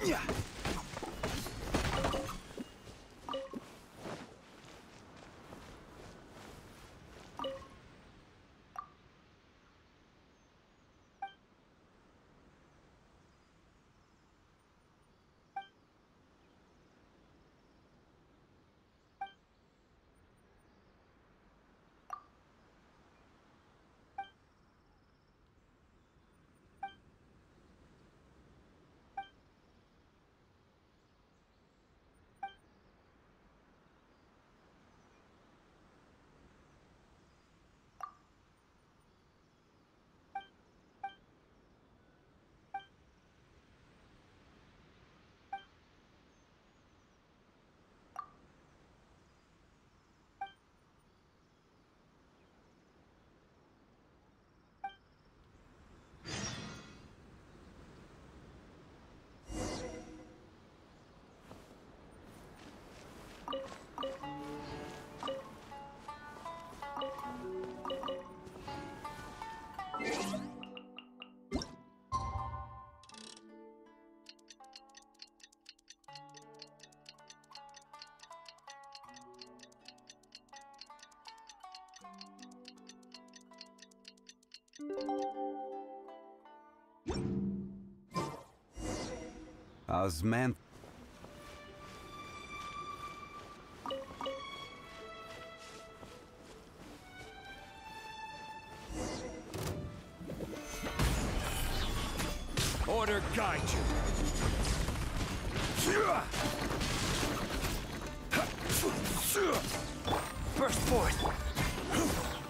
你 Osman. Order guide you. Burst forth.